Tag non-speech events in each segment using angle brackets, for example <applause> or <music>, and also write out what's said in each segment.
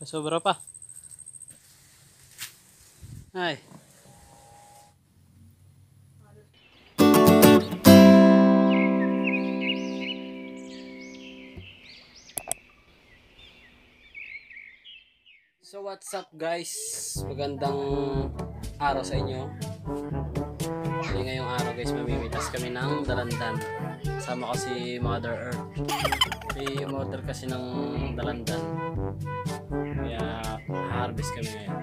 Pasobra pa. Ay. So what's up guys? Magandang araw sa inyo. Ngayong araw guys, mamimitas kami ng dalandan. Sama ko si Mother Earth. Si Mother kasi ng dalandan. Kaya harvest kami ngayon.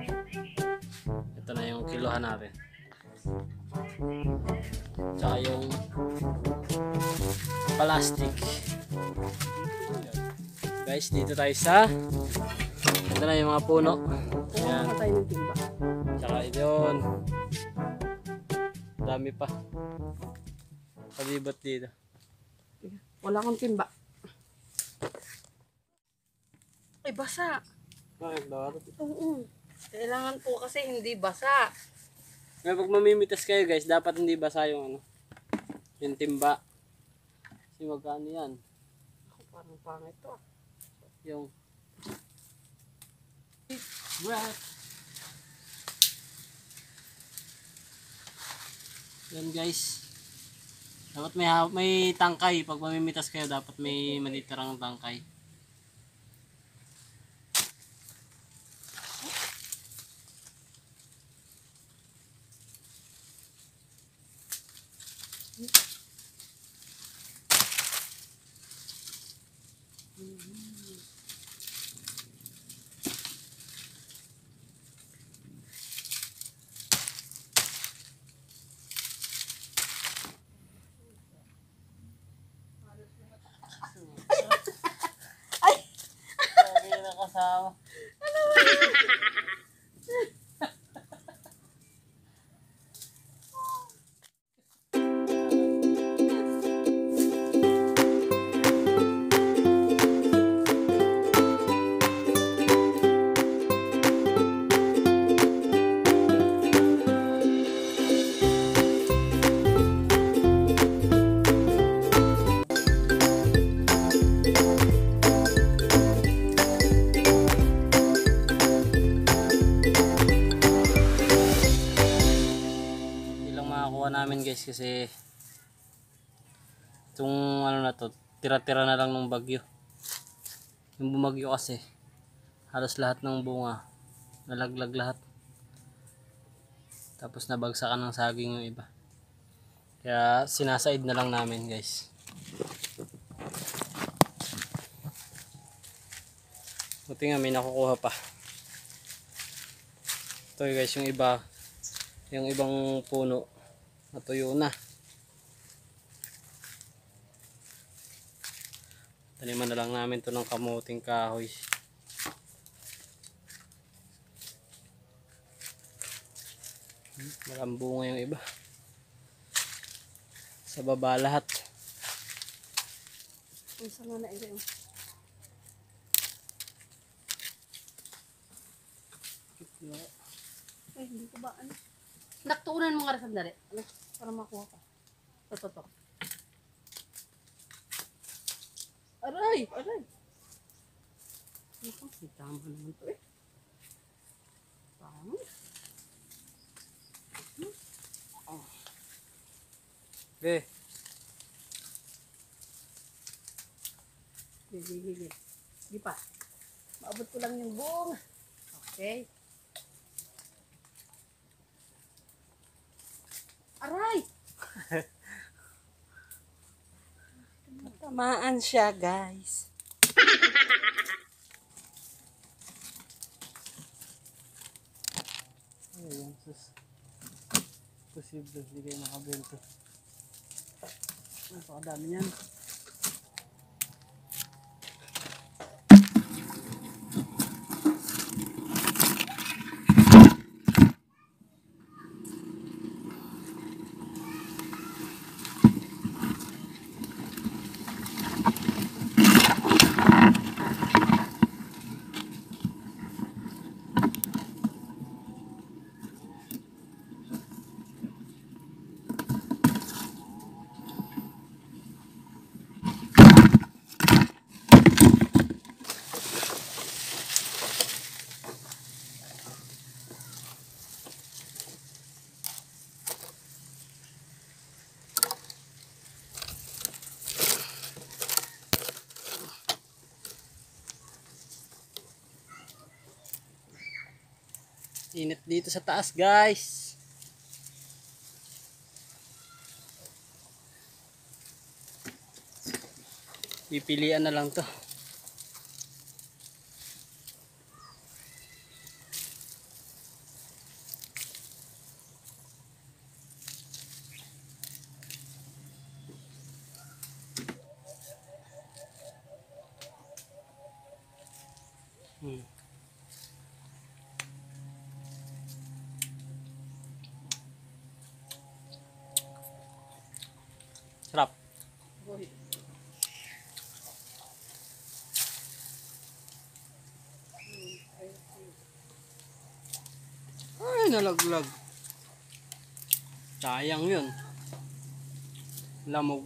Ito na yung kiluhan natin. Tsaka yung plastic. Guys, dito tayo sa ito na yung mga puno. Ayan. Tsaka yun. Dami pa. Palibat dito. Wala akong timba. Ay, basa. Bakit daw? Oo. Kailangan po kasi hindi basa. Ngayon pag mamimitas kayo guys, dapat hindi basa yung ano. Yung timba. Kasi magkano yan? Ako, parang pangit to. ah. Yung What? Yan guys. Dapat may may tangkay pag mamimitas kayo dapat may malitirang tangkay. Kasi itong ano na to, tira-tira na lang ng bagyo. Yung bumagyo kasi, halos lahat ng bunga, nalaglag lahat. Tapos nabagsakan ng saging yung iba. Kaya sinasaid na lang namin guys. Buti nga may nakukuha pa. Ito guys yung iba, yung ibang puno natuyo na. Taniman na lang namin to ng kamuting kahoy. Hmm, walang bunga yung iba. Sa baba lahat. Ang sama na ito. Ay, hindi ko ba ano? Naktuunan mo nga rin sandali. Ano? Para makuha ko. Ito, to. Aray! Aray! Ito, may tama naman to eh. Tama. okay Sige, sige, sige. Di pa. Maabot ko lang yung buong. Okay. Aray! Tamaan siya, guys. Ayan, sus. Posible, hindi kayo makabento. Napakadami yan. Init dito sa taas guys. Pipilian na lang to. Hmm. Sarap. Ay, nalaglag. Sayang yun. Lamog.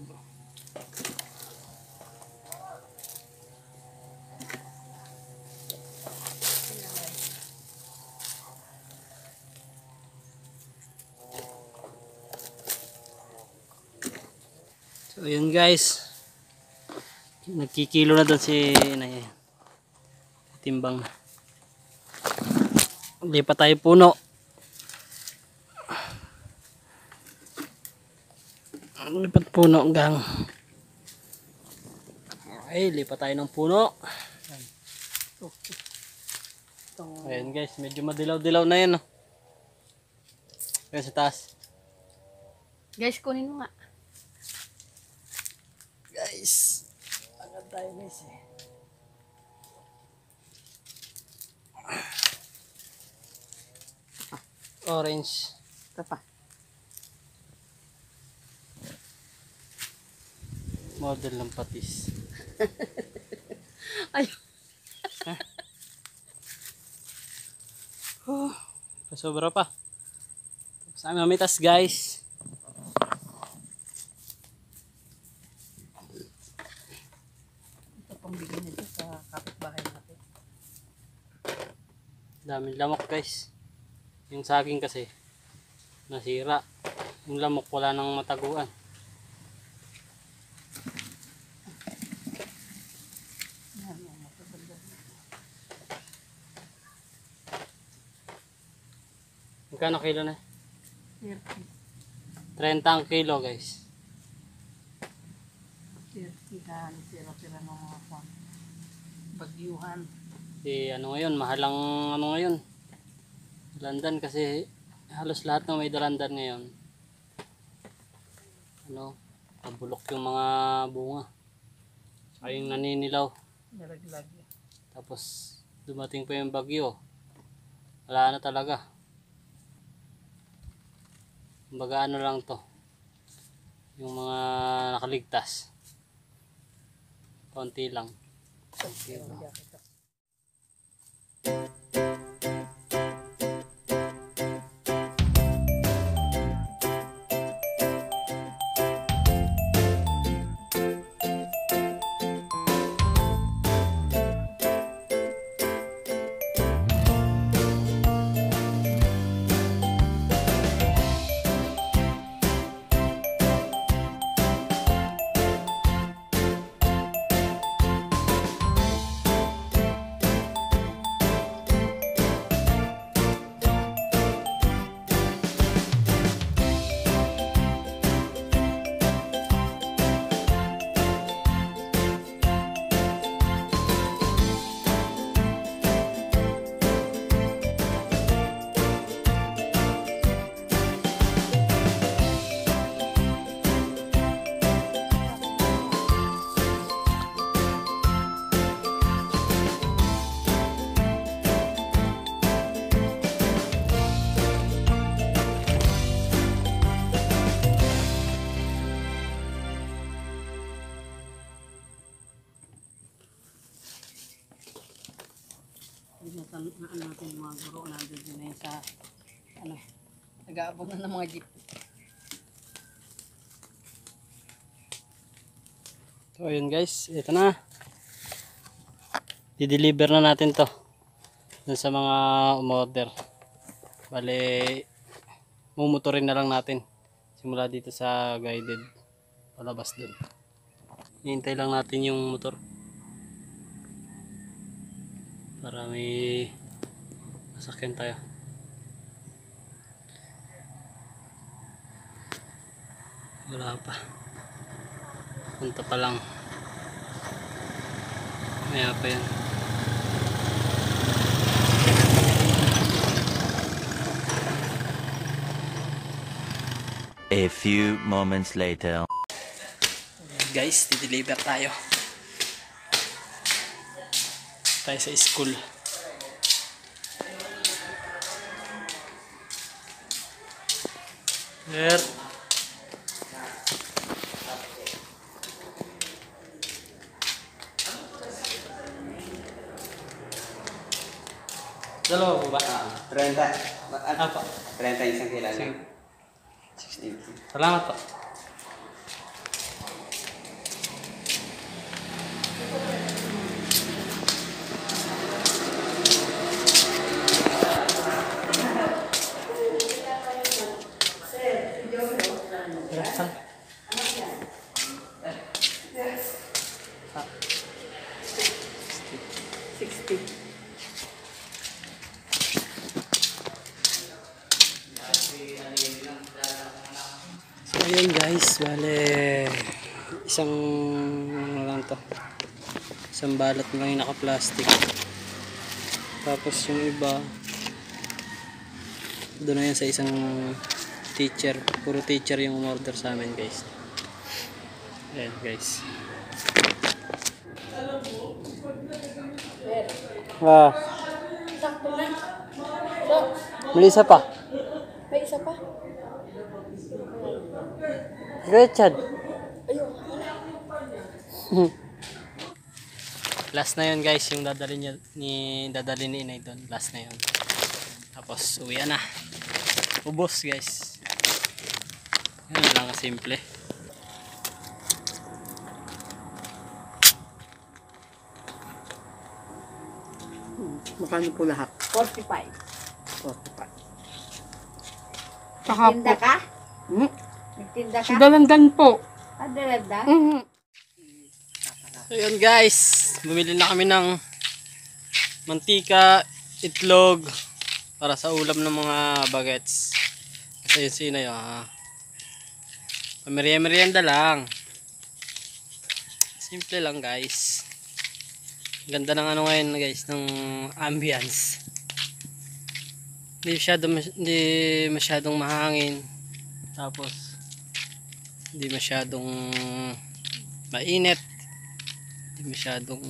So yun guys. Nagkikilo na doon si Inay. Timbang na. Lipat tayo puno. Lipat puno gang. Okay, lipat tayo ng puno. Ayan guys, medyo madilaw-dilaw na yan. Oh. Ayan sa taas. Guys, kunin mo nga. Guys, agad tayo guys eh. Orange. Ito pa. Model ng patis. <laughs> Ay, <laughs> Pasobra pa. Sa amin mamitas guys. ito pang bigyan nito sa kapitbahay natin. Daming lamok guys. Yung saging kasi nasira. Yung lamok wala nang mataguan. Yan, yan, mataganda. Magkano kilo na? 30. 30 ang kilo guys. 30 ka, sira-sira ng mga kwan. Bagyuhan. Si ano ngayon, mahalang ano ngayon. Dalandan kasi halos lahat ng may dalandan ngayon. Ano, nabulok yung mga bunga. Saka yung naninilaw. Nalaglag. Tapos dumating pa yung bagyo. Wala na talaga. Kumbaga ano lang to. Yung mga nakaligtas. Konti lang. Konti lang. Binatan na ano natin yung mga guro na doon na sa ano, nag-aabot na ng mga jeep. So ayun guys, ito na. Di-deliver na natin to. Dun sa mga umorder. Bale, mumuturin na lang natin. Simula dito sa guided. Palabas dun. Hintay lang natin yung motor para may masakyan tayo. Wala pa. Punta pa lang. Maya pa yan. A few moments later. Guys, dideliver tayo. Tayo sa school. Sir. Dalawa po ba? Ah, 30. Ma- Ano Apa. 30 isang kilala. Sige. 16. Salamat po. Ayun guys, bale isang ano lang to. Isang balot na lang yung naka-plastic. Tapos yung iba doon na yan sa isang teacher. Puro teacher yung umorder sa amin guys. Ayan guys. Ah. Isa pa. may isa pa. Richard. Last na yun guys, yung dadali niya ni dadali ni Inay doon. Last na yun. Tapos uwi na. Ubos guys. Yan lang simple. Magkano po lahat? 45. 45. Saka po. Nagtinda ka? Hmm? Nagtinda ka? Dalandan po. Ah, dalanda? Mhm. So yun guys, bumili na kami ng mantika, itlog para sa ulam ng mga bagets. Kasi yun sino yun ha. Pamerienda lang. Simple lang guys. Ganda ng ano ngayon guys, ng ambience. Hindi masyadong, hindi masyadong mahangin. Tapos, hindi masyadong mainit hindi masyadong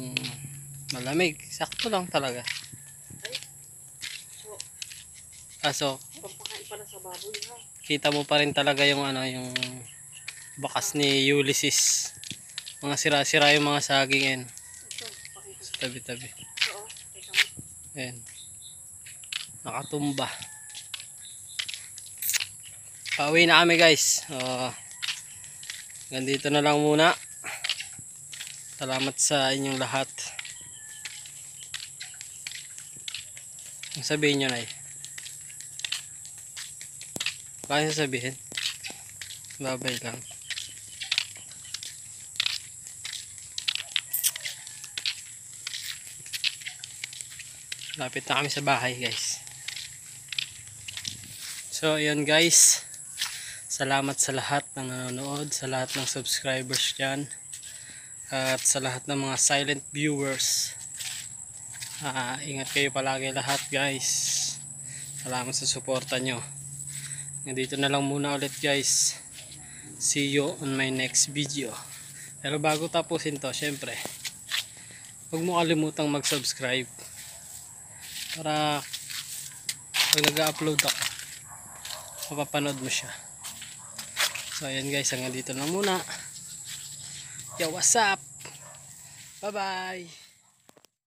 malamig. Sakto lang talaga. Kaso, kita mo pa rin talaga yung ano, yung bakas ni Ulysses. Mga sira-sira yung mga saging yan. Sa tabi-tabi. Ayan. Nakatumba. Pauwi na kami guys. Uh, Gandito na lang muna. Salamat sa inyong lahat. Ang sabihin nyo na eh. Bakit sasabihin? Babay lang. Lapit na kami sa bahay guys. So yun guys. Salamat sa lahat ng nanonood, sa lahat ng subscribers dyan at sa lahat ng mga silent viewers. Ah, ingat kayo palagi lahat guys. Salamat sa suporta nyo. Dito na lang muna ulit guys. See you on my next video. Pero bago tapusin to syempre huwag mo kalimutang mag subscribe para pag nag-upload ako mapapanood mo siya so ayan guys hanggang dito na muna Yo, what's up? Bye-bye.